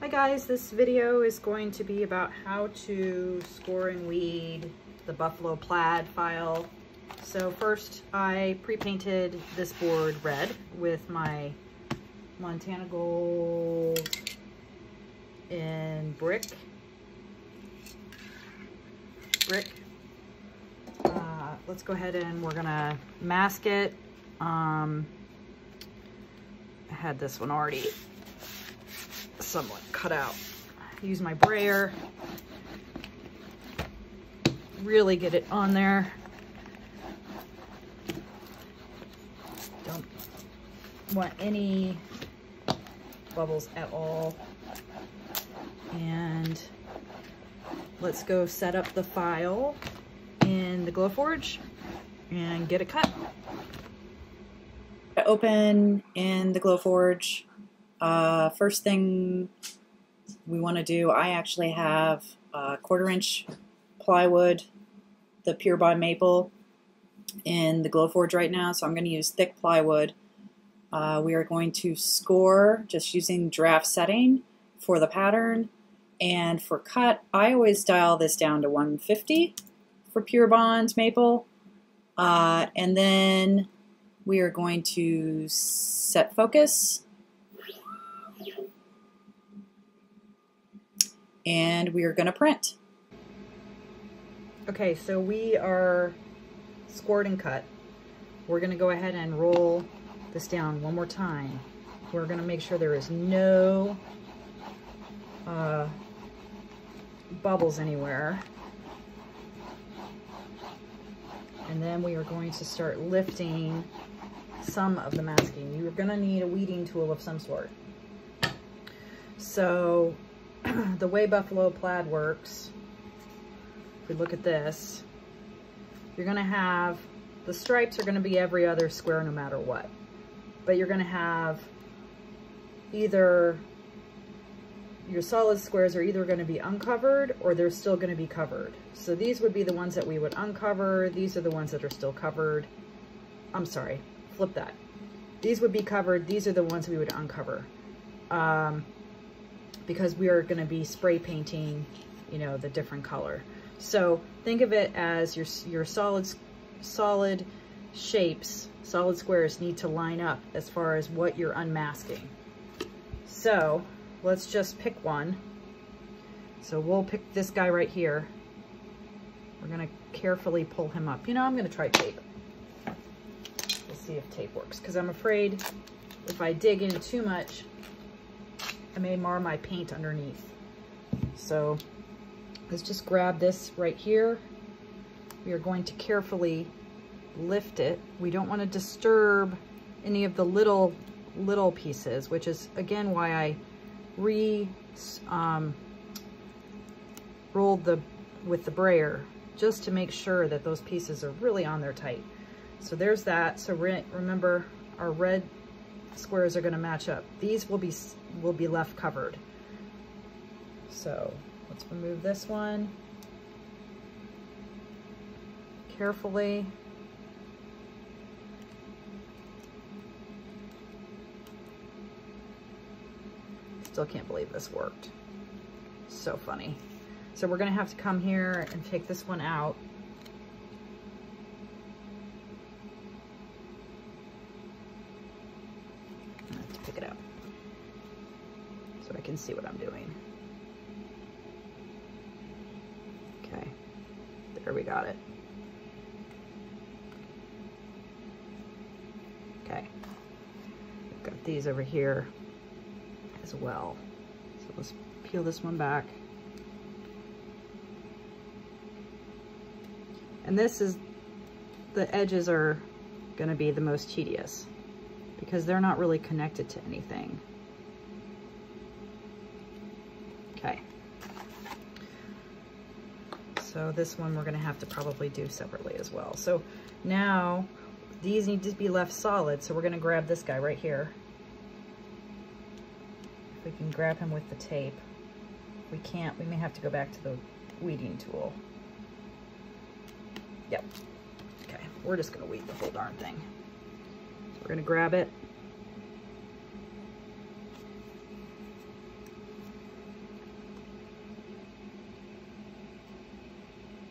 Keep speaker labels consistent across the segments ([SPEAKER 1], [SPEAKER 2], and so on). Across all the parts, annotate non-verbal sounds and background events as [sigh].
[SPEAKER 1] Hi guys, this video is going to be about how to score and weed the Buffalo Plaid file. So first I pre-painted this board red with my Montana Gold in brick. Brick. Uh, let's go ahead and we're gonna mask it. Um, I had this one already somewhat cut out. Use my brayer. Really get it on there. Don't want any bubbles at all. And let's go set up the file in the Glowforge and get it cut. Open in the Glowforge uh, first thing we want to do, I actually have quarter inch plywood, the Purebond Maple in the Glowforge right now, so I'm going to use thick plywood. Uh, we are going to score just using draft setting for the pattern. And for cut, I always dial this down to 150 for Purebond Maple. Uh, and then we are going to set focus and we are going to print. Okay, so we are scored and cut. We're going to go ahead and roll this down one more time. We're going to make sure there is no uh, bubbles anywhere. And then we are going to start lifting some of the masking. You're going to need a weeding tool of some sort. So [clears throat] the way Buffalo Plaid works, if we look at this, you're gonna have, the stripes are gonna be every other square no matter what. But you're gonna have either, your solid squares are either gonna be uncovered or they're still gonna be covered. So these would be the ones that we would uncover. These are the ones that are still covered. I'm sorry, flip that. These would be covered. These are the ones we would uncover. Um, because we are going to be spray painting, you know, the different color. So think of it as your, your solid, solid shapes, solid squares need to line up as far as what you're unmasking. So let's just pick one. So we'll pick this guy right here. We're going to carefully pull him up. You know, I'm going to try tape. We'll see if tape works because I'm afraid if I dig in too much, I may mar my paint underneath. So let's just grab this right here. We are going to carefully lift it. We don't want to disturb any of the little, little pieces, which is again why I re um, rolled the with the brayer just to make sure that those pieces are really on there tight. So there's that. So re remember our red squares are going to match up. These will be will be left covered. So let's remove this one carefully. Still can't believe this worked. So funny. So we're gonna have to come here and take this one out can see what I'm doing. Okay, there we got it. Okay, I've got these over here as well. So let's peel this one back. And this is, the edges are gonna be the most tedious because they're not really connected to anything. Okay. So this one we're gonna have to probably do separately as well. So now these need to be left solid, so we're gonna grab this guy right here. If we can grab him with the tape. If we can't, we may have to go back to the weeding tool. Yep. Okay, we're just gonna weed the whole darn thing. So we're gonna grab it.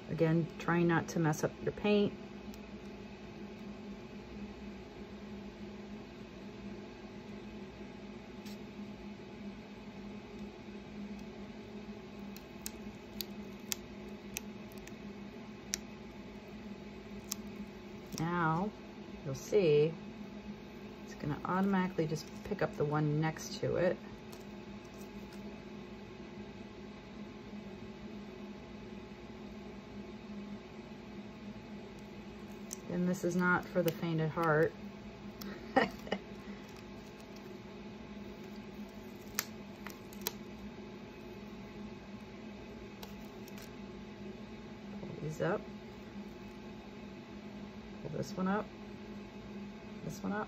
[SPEAKER 1] Again, trying not to mess up your paint. Automatically just pick up the one next to it. And this is not for the faint at heart. [laughs] Pull these up. Pull this one up. This one up.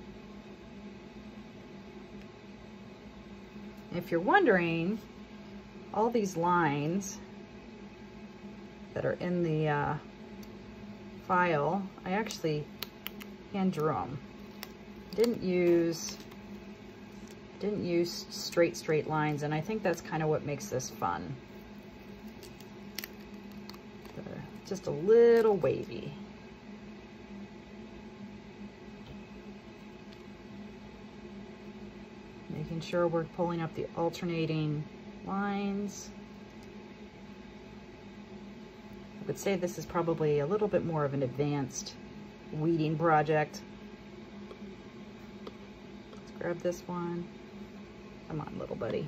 [SPEAKER 1] If you're wondering, all these lines that are in the uh, file, I actually hand drew them. Didn't use didn't use straight straight lines and I think that's kind of what makes this fun. Just a little wavy. Making sure we're pulling up the alternating lines. I would say this is probably a little bit more of an advanced weeding project. Let's grab this one. Come on, little buddy.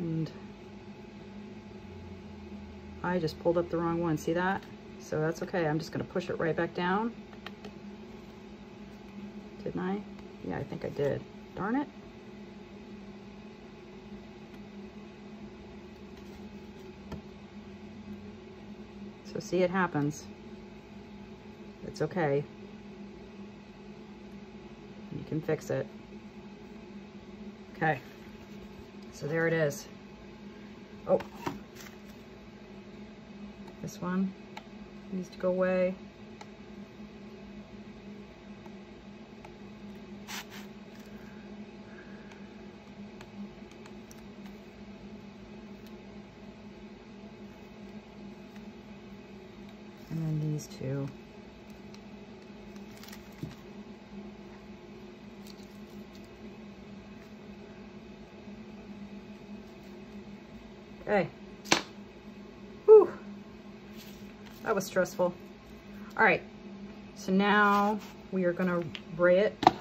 [SPEAKER 1] And I just pulled up the wrong one. See that? So that's okay. I'm just going to push it right back down. Didn't I? Yeah, I think I did. Darn it. So see, it happens. It's okay. You can fix it. Okay. So there it is. Oh, this one needs to go away. And then these two. Okay. Whew. That was stressful. All right. So now we are gonna bray it,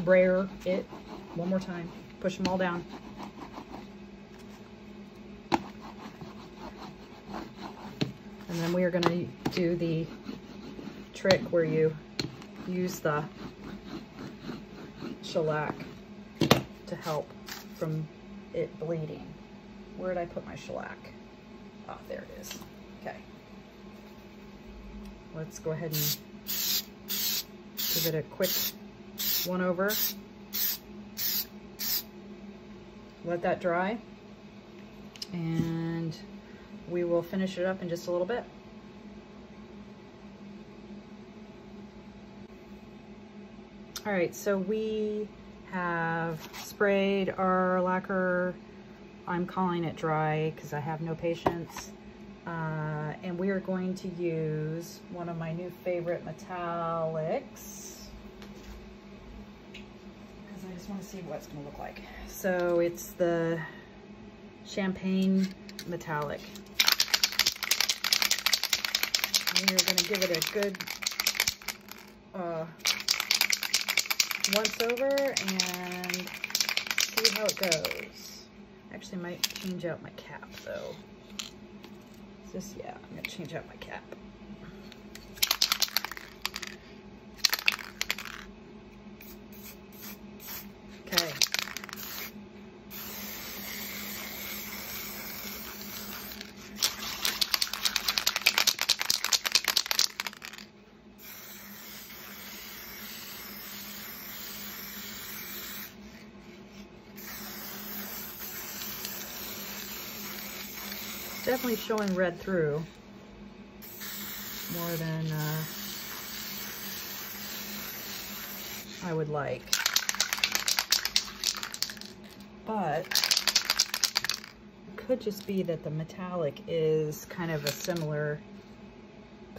[SPEAKER 1] brayer it one more time. Push them all down. And then we are gonna do the trick where you use the shellac to help from it bleeding. Where did I put my shellac? Oh, there it is. Okay. Let's go ahead and give it a quick one over. Let that dry. And we will finish it up in just a little bit. All right, so we have sprayed our lacquer I'm calling it dry because I have no patience. Uh, and we are going to use one of my new favorite metallics because I just want to see what it's going to look like. So it's the Champagne Metallic. And we are going to give it a good uh, once over and see how it goes. Actually might change out my cap though. Is this, yeah, I'm gonna change out my cap. Okay. Definitely showing red through more than uh, I would like. But it could just be that the metallic is kind of a similar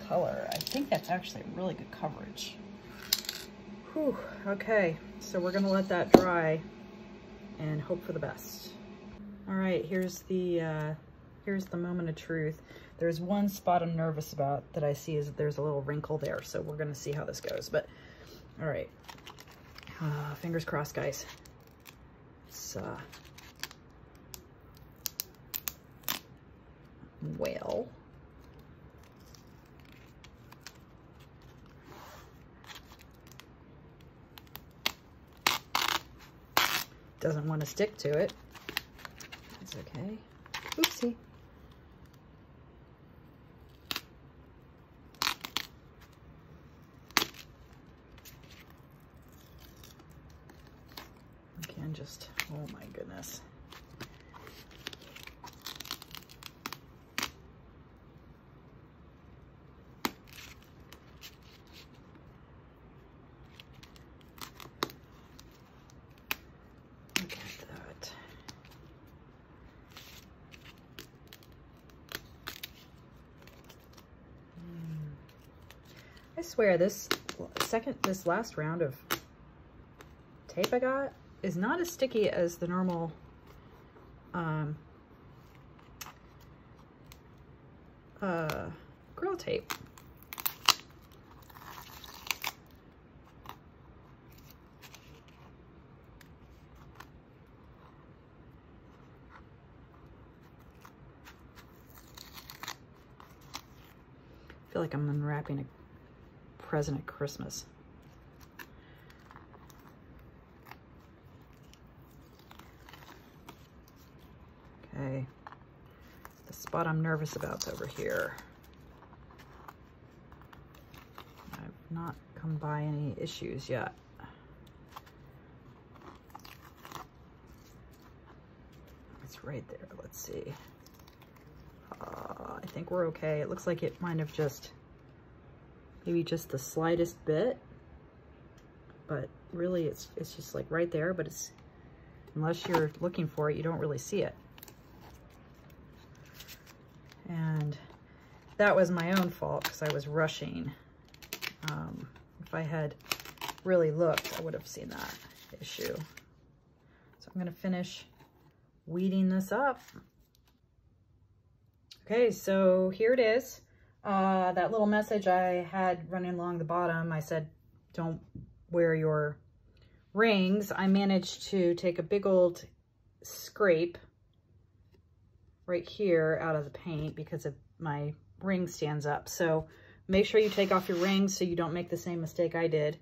[SPEAKER 1] color. I think that's actually really good coverage. Whew, okay, so we're gonna let that dry and hope for the best. All right, here's the, uh, here's the moment of truth. There's one spot I'm nervous about that I see is that there's a little wrinkle there, so we're gonna see how this goes. But, all right, uh, fingers crossed, guys. Uh, well, doesn't want to stick to it. It's okay. Oopsie. Again, just, oh my goodness. Look at that. Mm. I swear this second, this last round of tape I got is not as sticky as the normal um, uh, Gorilla tape. I feel like I'm unwrapping a present at Christmas. Okay, the spot I'm nervous about is over here. I've not come by any issues yet. It's right there, let's see. Uh, I think we're okay. It looks like it might have just, maybe just the slightest bit, but really it's, it's just like right there, but it's, unless you're looking for it, you don't really see it. And that was my own fault because I was rushing. Um, if I had really looked, I would have seen that issue. So I'm going to finish weeding this up. Okay, so here it is. Uh, that little message I had running along the bottom, I said, don't wear your rings. I managed to take a big old scrape right here out of the paint because of my ring stands up. So make sure you take off your rings so you don't make the same mistake I did.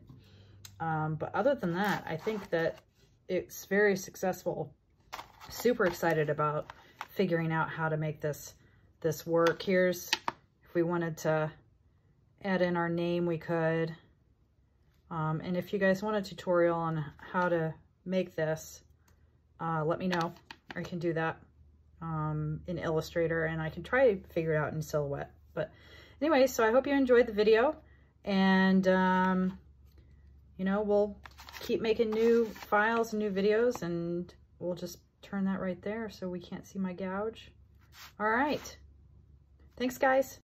[SPEAKER 1] Um, but other than that, I think that it's very successful. Super excited about figuring out how to make this this work. Here's, we wanted to add in our name, we could. Um, and if you guys want a tutorial on how to make this, uh, let me know. I can do that um, in Illustrator and I can try to figure it out in Silhouette. But anyway, so I hope you enjoyed the video and, um, you know, we'll keep making new files and new videos and we'll just turn that right there so we can't see my gouge. All right. Thanks, guys.